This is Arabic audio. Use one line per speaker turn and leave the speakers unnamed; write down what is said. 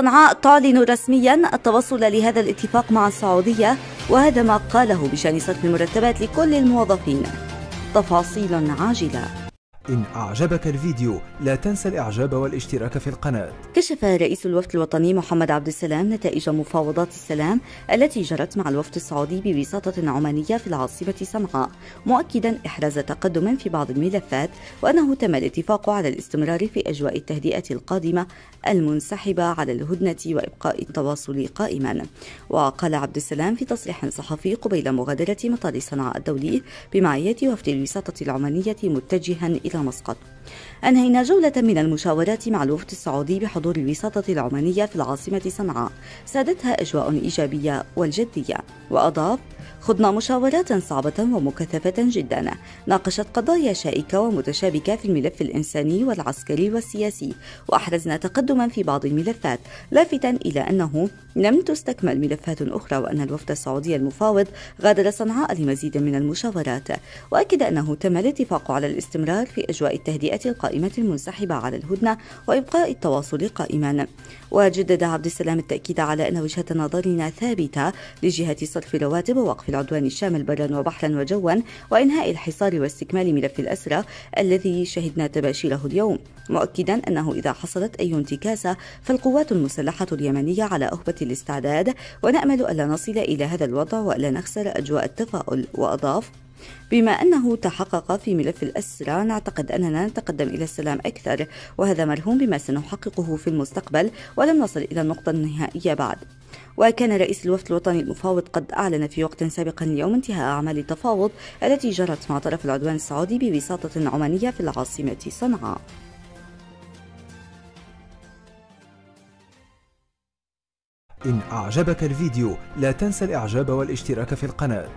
صنعاء تعلن رسميا التوصل لهذا الاتفاق مع السعودية وهذا ما قاله بشأن صرف المرتبات لكل الموظفين. تفاصيل عاجلة.
إن أعجبك الفيديو لا تنسى الإعجاب والاشتراك في القناة.
كشف رئيس الوفد الوطني محمد عبد السلام نتائج مفاوضات السلام التي جرت مع الوفد السعودي بوساطة عمانية في العاصمة صنعاء مؤكدا إحراز تقدم في بعض الملفات وأنه تم الاتفاق على الاستمرار في أجواء التهدئة القادمة المنسحبة على الهدنة وإبقاء التواصل قائما. وقال عبد السلام في تصريح صحفي قبيل مغادرة مطار صنعاء الدولي بمعية وفد الوساطة العمانية متجها إلى مسقط. أنهينا جولة من المشاورات مع الوفد السعودي بحضور الوساطة العمانية في العاصمة صنعاء سادتها أجواء إيجابية والجدية وأضاف خضنا مشاورات صعبة ومكثفة جدا. ناقشت قضايا شائكة ومتشابكة في الملف الإنساني والعسكري والسياسي وأحرزنا تقدما في بعض الملفات لافتا إلى أنه لم تستكمل ملفات أخرى وأن الوفد السعودي المفاوض غادر صنعاء لمزيد من المشاورات. وأكد أنه تم الاتفاق على الاستمرار في أجواء التهدئة القائمة المنسحبة على الهدنة وإبقاء التواصل قائما. وجدد عبد السلام التأكيد على أن وجهة نظرنا ثابتة لجهة صرف رواتب ووقف العدوان الشامل برا وبحرا وجوا وإنهاء الحصار واستكمال ملف الأسرة الذي شهدنا تباشيره اليوم مؤكدا أنه إذا حصلت أي انتكاسة فالقوات المسلحة اليمنية على أهبة الاستعداد ونأمل ألا نصل إلى هذا الوضع وألا نخسر أجواء التفاؤل وأضاف بما أنه تحقق في ملف الأسرى نعتقد أننا نتقدم إلى السلام أكثر وهذا مرهون بما سنحققه في المستقبل ولم نصل إلى النقطة النهائية بعد. وكان رئيس الوفد الوطني المفاوض قد أعلن في وقت سابق اليوم انتهاء أعمال التفاوض التي جرت مع طرف العدوان السعودي بوساطة عمانية في العاصمة صنعاء.
إن أعجبك الفيديو لا تنسى الإعجاب والاشتراك في القناة.